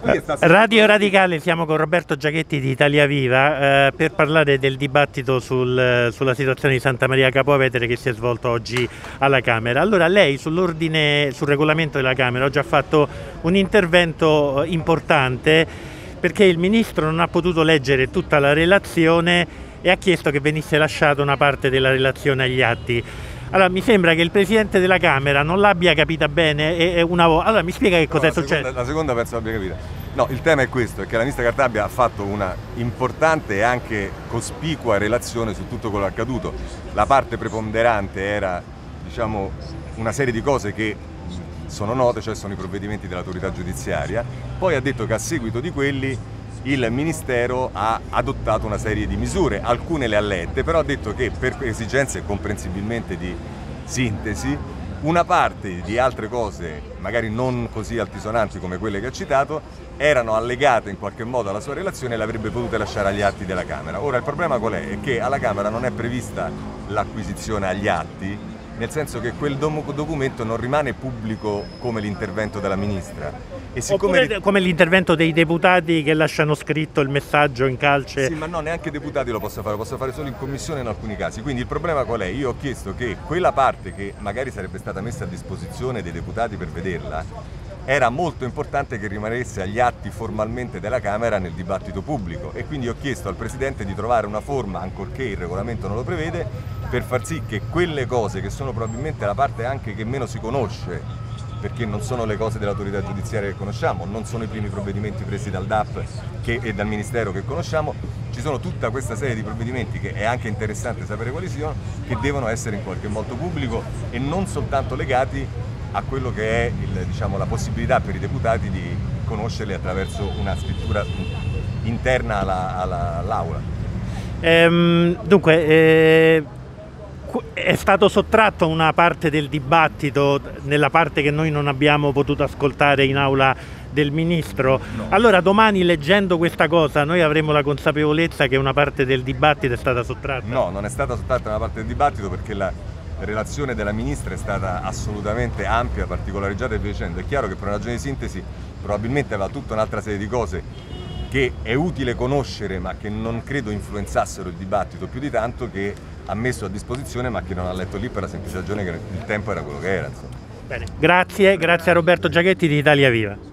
Radio Radicale, siamo con Roberto Giachetti di Italia Viva eh, per parlare del dibattito sul, sulla situazione di Santa Maria Capovetere che si è svolto oggi alla Camera. Allora lei sull'ordine, sul regolamento della Camera ha già fatto un intervento eh, importante perché il Ministro non ha potuto leggere tutta la relazione e ha chiesto che venisse lasciata una parte della relazione agli atti. Allora, mi sembra che il Presidente della Camera non l'abbia capita bene e una volta... Allora, mi spiega che cos'è no, successo? Seconda, la seconda penso l'abbia capita. No, il tema è questo, è che la Ministra Cartabia ha fatto una importante e anche cospicua relazione su tutto quello accaduto. La parte preponderante era, diciamo, una serie di cose che sono note, cioè sono i provvedimenti dell'autorità giudiziaria, poi ha detto che a seguito di quelli il Ministero ha adottato una serie di misure, alcune le ha lette, però ha detto che per esigenze comprensibilmente di sintesi, una parte di altre cose, magari non così altisonanti come quelle che ha citato, erano allegate in qualche modo alla sua relazione e le avrebbe potute lasciare agli atti della Camera. Ora il problema qual è? È che alla Camera non è prevista l'acquisizione agli atti, nel senso che quel documento non rimane pubblico come l'intervento della Ministra. E siccome... Oppure come l'intervento dei deputati che lasciano scritto il messaggio in calce. Sì, ma no, neanche i deputati lo possono fare, lo possono fare solo in commissione in alcuni casi. Quindi il problema qual è? Io ho chiesto che quella parte che magari sarebbe stata messa a disposizione dei deputati per vederla, era molto importante che rimanesse agli atti formalmente della Camera nel dibattito pubblico e quindi ho chiesto al Presidente di trovare una forma, ancorché il regolamento non lo prevede, per far sì che quelle cose che sono probabilmente la parte anche che meno si conosce, perché non sono le cose dell'autorità giudiziaria che conosciamo, non sono i primi provvedimenti presi dal DAP che, e dal Ministero che conosciamo, ci sono tutta questa serie di provvedimenti che è anche interessante sapere quali siano, che devono essere in qualche modo pubblico e non soltanto legati a quello che è il, diciamo, la possibilità per i deputati di conoscerli attraverso una scrittura interna all'Aula. Ehm, dunque, eh, è stato sottratto una parte del dibattito nella parte che noi non abbiamo potuto ascoltare in aula del ministro. No. Allora domani leggendo questa cosa noi avremo la consapevolezza che una parte del dibattito è stata sottratta? No, non è stata sottratta una parte del dibattito perché la relazione della Ministra è stata assolutamente ampia, particolareggiata e via. È chiaro che per una ragione di sintesi probabilmente aveva tutta un'altra serie di cose che è utile conoscere ma che non credo influenzassero il dibattito più di tanto che ha messo a disposizione ma che non ha letto lì per la semplice ragione che il tempo era quello che era. Grazie, grazie a Roberto Giachetti di Italia Viva.